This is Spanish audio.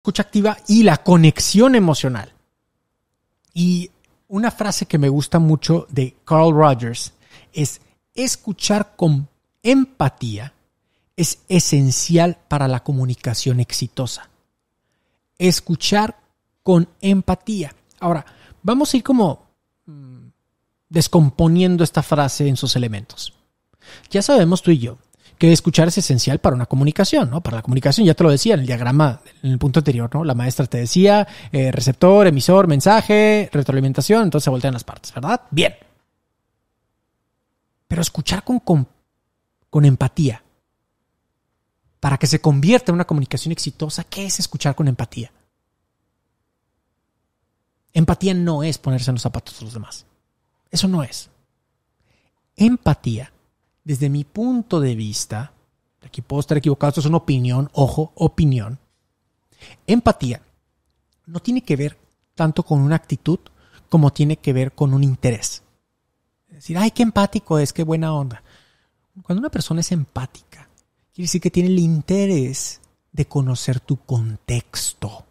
escucha activa y la conexión emocional. Y una frase que me gusta mucho de Carl Rogers es escuchar con empatía es esencial para la comunicación exitosa. Escuchar con empatía. Ahora, vamos a ir como mm, descomponiendo esta frase en sus elementos. Ya sabemos tú y yo que escuchar es esencial para una comunicación, ¿no? Para la comunicación, ya te lo decía en el diagrama, en el punto anterior, ¿no? La maestra te decía eh, receptor, emisor, mensaje, retroalimentación, entonces se voltean las partes, ¿verdad? Bien. Pero escuchar con, con, con empatía, para que se convierta en una comunicación exitosa, ¿qué es escuchar con empatía? Empatía no es ponerse en los zapatos de los demás. Eso no es. Empatía desde mi punto de vista, aquí puedo estar equivocado, esto es una opinión, ojo, opinión. Empatía no tiene que ver tanto con una actitud como tiene que ver con un interés. Es decir, ay, qué empático es, qué buena onda. Cuando una persona es empática, quiere decir que tiene el interés de conocer tu contexto.